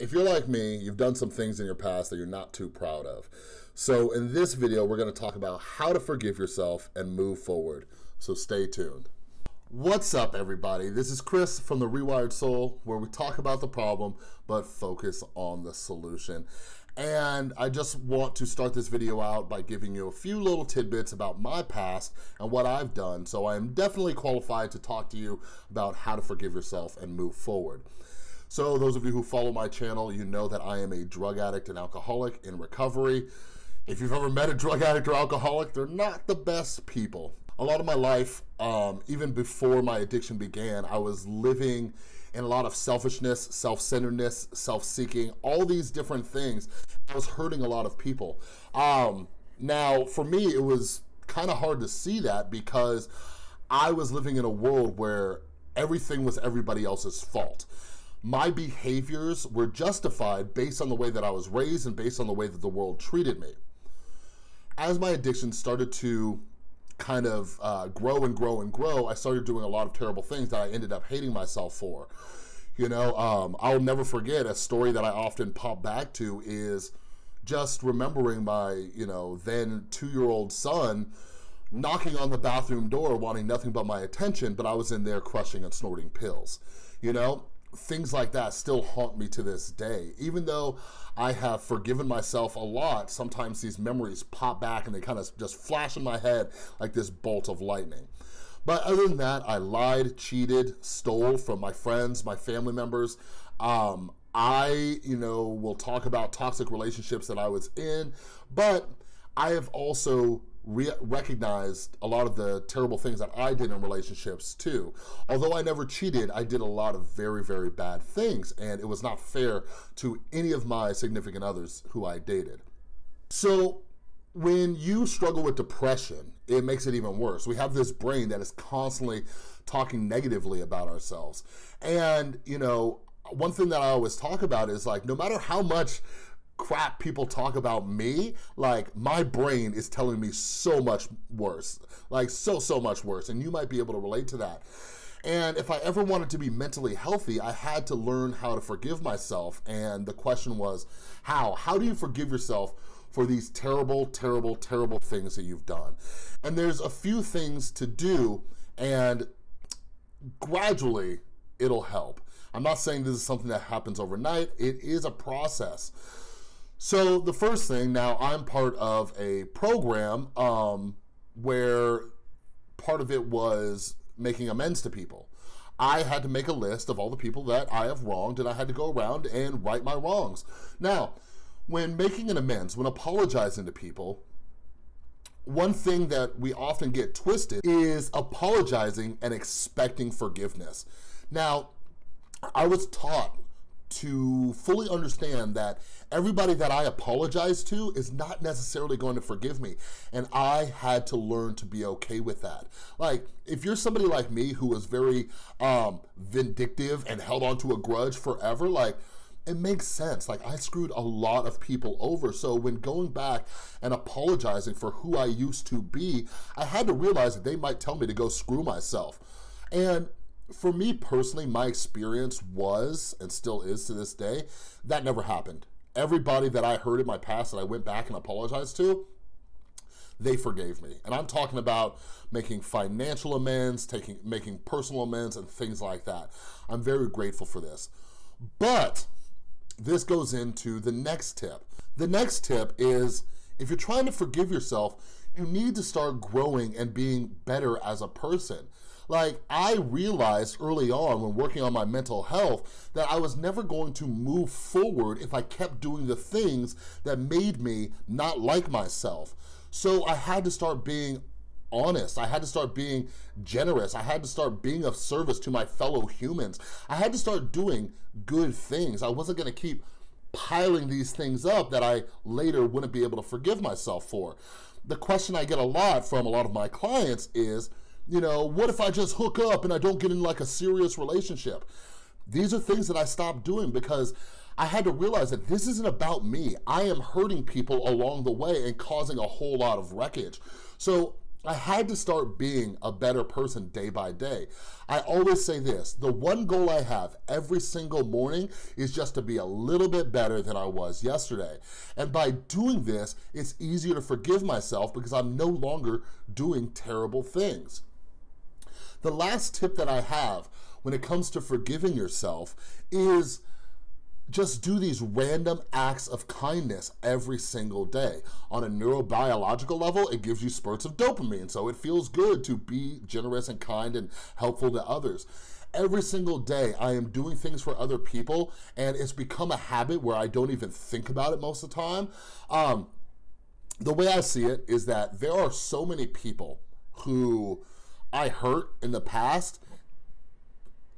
If you're like me, you've done some things in your past that you're not too proud of. So in this video, we're gonna talk about how to forgive yourself and move forward. So stay tuned. What's up, everybody? This is Chris from The Rewired Soul, where we talk about the problem, but focus on the solution. And I just want to start this video out by giving you a few little tidbits about my past and what I've done. So I am definitely qualified to talk to you about how to forgive yourself and move forward. So those of you who follow my channel, you know that I am a drug addict and alcoholic in recovery. If you've ever met a drug addict or alcoholic, they're not the best people. A lot of my life, um, even before my addiction began, I was living in a lot of selfishness, self-centeredness, self-seeking, all these different things. I was hurting a lot of people. Um, now, for me, it was kind of hard to see that because I was living in a world where everything was everybody else's fault my behaviors were justified based on the way that I was raised and based on the way that the world treated me. As my addiction started to kind of uh, grow and grow and grow, I started doing a lot of terrible things that I ended up hating myself for. You know, um, I'll never forget a story that I often pop back to is just remembering my, you know, then two-year-old son knocking on the bathroom door wanting nothing but my attention, but I was in there crushing and snorting pills. You know, things like that still haunt me to this day. Even though I have forgiven myself a lot, sometimes these memories pop back and they kind of just flash in my head like this bolt of lightning. But other than that, I lied, cheated, stole from my friends, my family members. Um, I, you know, will talk about toxic relationships that I was in, but I have also re recognized a lot of the terrible things that I did in relationships too. Although I never cheated, I did a lot of very, very bad things, and it was not fair to any of my significant others who I dated. So when you struggle with depression, it makes it even worse. We have this brain that is constantly talking negatively about ourselves. And, you know, one thing that I always talk about is like, no matter how much crap people talk about me, like my brain is telling me so much worse, like so, so much worse. And you might be able to relate to that. And if I ever wanted to be mentally healthy, I had to learn how to forgive myself. And the question was, how? How do you forgive yourself for these terrible, terrible, terrible things that you've done? And there's a few things to do, and gradually it'll help. I'm not saying this is something that happens overnight. It is a process. So the first thing, now I'm part of a program um, where part of it was making amends to people. I had to make a list of all the people that I have wronged and I had to go around and right my wrongs. Now, when making an amends, when apologizing to people, one thing that we often get twisted is apologizing and expecting forgiveness. Now, I was taught to fully understand that everybody that I apologize to is not necessarily going to forgive me. And I had to learn to be okay with that. Like, if you're somebody like me who was very um, vindictive and held onto a grudge forever, like, it makes sense. Like I screwed a lot of people over. So when going back and apologizing for who I used to be, I had to realize that they might tell me to go screw myself. And for me personally, my experience was, and still is to this day, that never happened. Everybody that I heard in my past that I went back and apologized to, they forgave me. And I'm talking about making financial amends, taking making personal amends, and things like that. I'm very grateful for this. But this goes into the next tip. The next tip is if you're trying to forgive yourself, you need to start growing and being better as a person. Like, I realized early on when working on my mental health that I was never going to move forward if I kept doing the things that made me not like myself. So I had to start being honest. I had to start being generous. I had to start being of service to my fellow humans. I had to start doing good things. I wasn't going to keep piling these things up that I later wouldn't be able to forgive myself for. The question I get a lot from a lot of my clients is, you know, what if I just hook up and I don't get in like a serious relationship? These are things that I stopped doing because I had to realize that this isn't about me. I am hurting people along the way and causing a whole lot of wreckage. So I had to start being a better person day by day. I always say this, the one goal I have every single morning is just to be a little bit better than I was yesterday. And by doing this, it's easier to forgive myself because I'm no longer doing terrible things. The last tip that I have when it comes to forgiving yourself is just do these random acts of kindness every single day. On a neurobiological level, it gives you spurts of dopamine, so it feels good to be generous and kind and helpful to others. Every single day, I am doing things for other people, and it's become a habit where I don't even think about it most of the time. Um, the way I see it is that there are so many people who I hurt in the past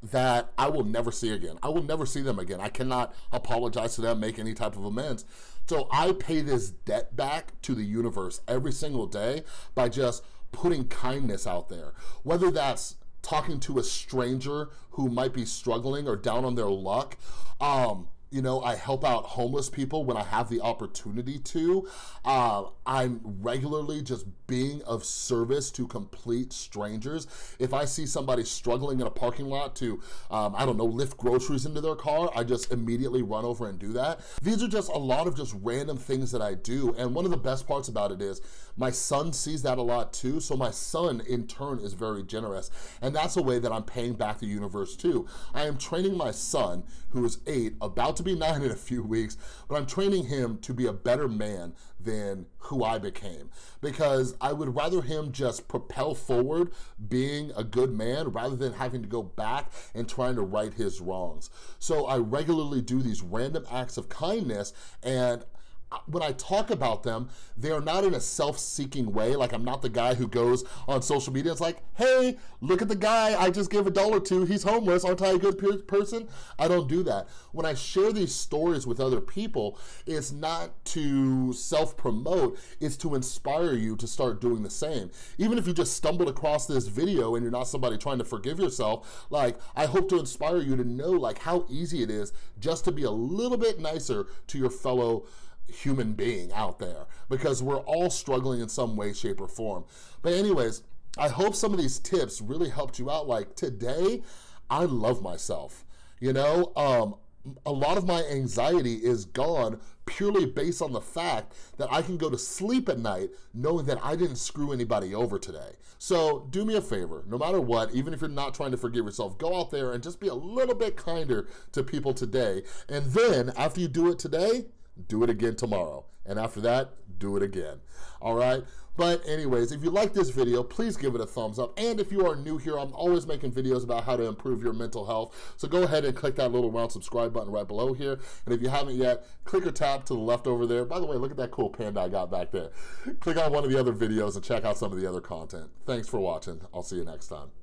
that I will never see again. I will never see them again. I cannot apologize to them, make any type of amends. So I pay this debt back to the universe every single day by just putting kindness out there. Whether that's talking to a stranger who might be struggling or down on their luck, um, you know, I help out homeless people when I have the opportunity to. Uh, I'm regularly just being of service to complete strangers. If I see somebody struggling in a parking lot to, um, I don't know, lift groceries into their car, I just immediately run over and do that. These are just a lot of just random things that I do. And one of the best parts about it is my son sees that a lot too. So my son in turn is very generous. And that's a way that I'm paying back the universe too. I am training my son who is eight, about to be nine in a few weeks, but I'm training him to be a better man than who I became because I would rather him just propel forward being a good man rather than having to go back and trying to right his wrongs. So I regularly do these random acts of kindness and when I talk about them, they are not in a self-seeking way. Like I'm not the guy who goes on social media. It's like, hey, look at the guy I just gave a dollar to. He's homeless. Aren't I a good person? I don't do that. When I share these stories with other people, it's not to self-promote. It's to inspire you to start doing the same. Even if you just stumbled across this video and you're not somebody trying to forgive yourself, like I hope to inspire you to know like how easy it is just to be a little bit nicer to your fellow human being out there because we're all struggling in some way, shape, or form. But anyways, I hope some of these tips really helped you out. Like today, I love myself. You know, um, a lot of my anxiety is gone purely based on the fact that I can go to sleep at night knowing that I didn't screw anybody over today. So do me a favor, no matter what, even if you're not trying to forgive yourself, go out there and just be a little bit kinder to people today. And then after you do it today, do it again tomorrow. And after that, do it again. All right? But anyways, if you like this video, please give it a thumbs up. And if you are new here, I'm always making videos about how to improve your mental health. So go ahead and click that little round subscribe button right below here. And if you haven't yet, click or tap to the left over there. By the way, look at that cool panda I got back there. Click on one of the other videos and check out some of the other content. Thanks for watching. I'll see you next time.